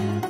Bye.